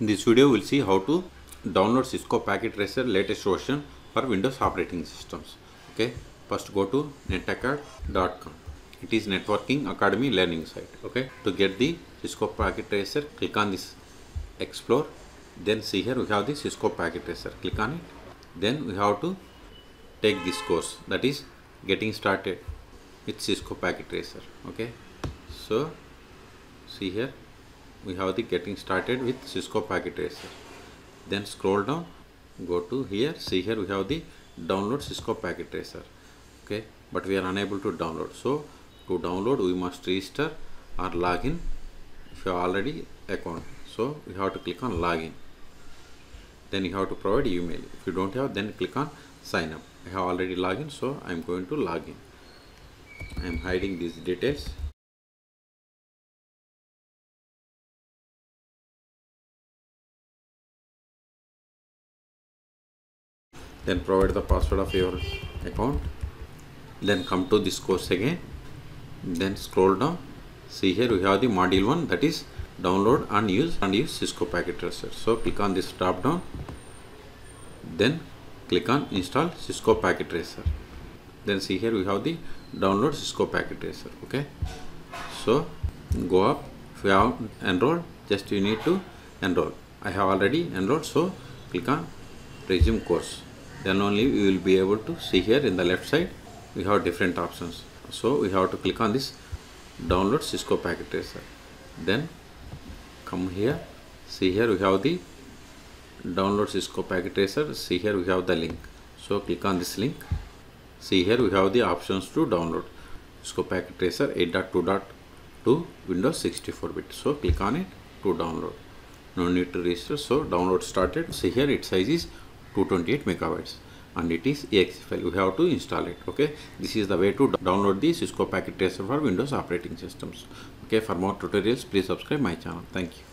In this video, we'll see how to download Cisco Packet Tracer latest version for Windows operating systems. Okay, first go to netacad.com. It is networking academy learning site. Okay, to get the Cisco Packet Tracer, click on this Explore. Then see here we have the Cisco Packet Tracer. Click on it. Then we have to take this course that is getting started with Cisco Packet Tracer. Okay, so see here we have the getting started with Cisco Packet Tracer. Then scroll down, go to here, see here we have the download Cisco Packet Tracer. Okay, but we are unable to download. So to download we must register or login if you have already account. So we have to click on login. Then you have to provide email. If you don't have, then click on sign up. I have already login, so I am going to login. I am hiding these details. Then provide the password of your account then come to this course again then scroll down. See here we have the module 1 that is download and use and use Cisco packet tracer. So click on this drop down then click on install Cisco packet tracer. Then see here we have the download Cisco packet tracer okay? So go up. If you have enrolled just you need to enroll. I have already enrolled so click on resume course then only we will be able to see here in the left side we have different options. So we have to click on this download Cisco packet tracer then come here see here we have the download Cisco packet tracer see here we have the link. So click on this link see here we have the options to download Cisco packet tracer 8.2.2 Windows 64 bit. So click on it to download. No need to register. So download started. See here its size is 228 megabytes. And it is exe file. We have to install it okay? This is the way to download the cisco packet tracer for windows operating systems. Okay for more tutorials please subscribe my channel. Thank you